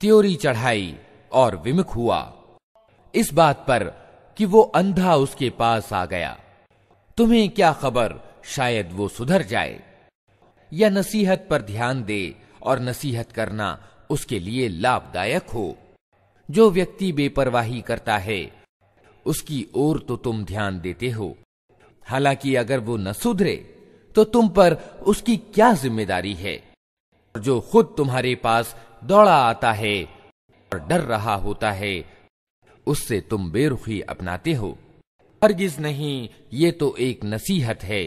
त्योरी चढ़ाई और विमुख हुआ इस बात पर कि वो अंधा उसके पास आ गया तुम्हें क्या खबर शायद वो सुधर जाए या नसीहत पर ध्यान दे और नसीहत करना उसके लिए लाभदायक हो जो व्यक्ति बेपरवाही करता है, उसकी ओर तो तुम ध्यान देते हो। हालाँकि अगर वो न सुधरे तो तुम पर उसकी क्या ज़िम्मेदारी है? जो खुद तुम्हारे पास दौड़ा आता है और डर रहा होता है, उससे तुम बेरुखी अपनाते हो। हरगिज नहीं, ये तो एक नसीहत है।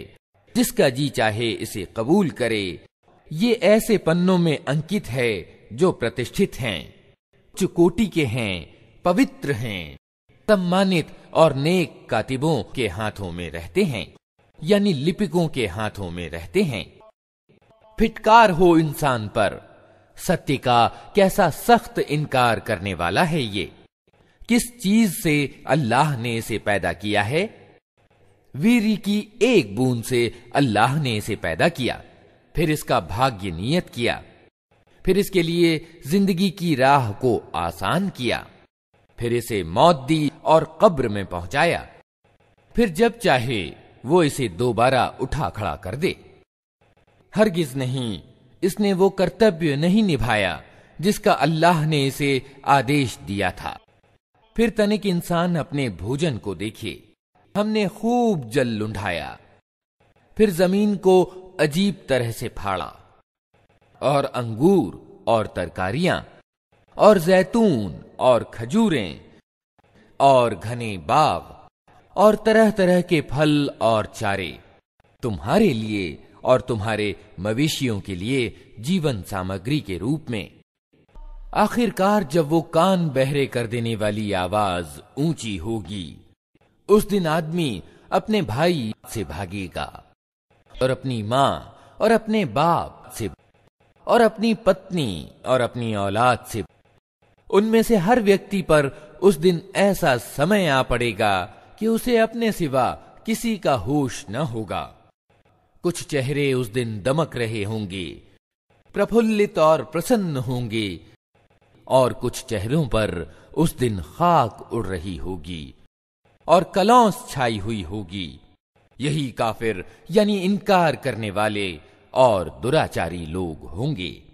जिसका जी चाहे इसे कबूल करे, ये ऐसे पन्नों में अंकित है जो प्रतिष्ठित हैं। चुकोटी के हैं, पवित्र हैं। सम्मानित और नेक कातिबों के हाथों में रहते हैं, यानी लिपिकों के हाथों में रहते हैं। फिटकार हो इंसान पर। सत्य का कैसा सख्त इनकार करने वाला है ये? किस चीज़ से अल्लाह ने इसे पैदा किया है? वीरी की एक बूंद से अल्लाह ने इसे पैदा किया, फिर इसका भाग्य नियत किया। फिर इसके लिए ज़िंदगी की राह को आसान किया, फिर इसे मौत दी और कब्र में पहुँचाया। फिर जब चाहे वो इसे दोबारा उठा खड़ा कर दे। हरगिज नहीं, इसने वो कर्तव्य नहीं निभाया जिसका अल्लाह ने इसे आदेश दिया था। फिर तनिक इंसान अपने भोजन को देखे, हमने खूब जल लुंढाया, फिर ज़मीन को अजीब तरह से फाड़ा। और अंगूर और तरकारियाँ और जैतून और खजूरें और घने बाग और तरह तरह के फल और चारे तुम्हारे लिए और तुम्हारे मवेशियों के लिए जीवन सामग्री के रूप में। आखिरकार जब वो कान बहरे कर देने वाली आवाज़ ऊँची होगी, उस दिन आदमी अपने भाई से भागेगा और अपनी माँ और अपने बाप से और अपनी पत्नी और अपनी औलाद से। उनमें से हर व्यक्ति पर उस दिन ऐसा समय आ पड़ेगा कि उसे अपने सिवा किसी का होश न होगा। कुछ चेहरे उस दिन दमक रहे होंगे, प्रफुल्लित और प्रसन्न होंगे, और कुछ चेहरों पर उस दिन खाक उड़ रही होगी, और कलौस छाई हुई होगी। यही काफिर, यानी इनकार करने वाले और दुराचारी लोग होंगे।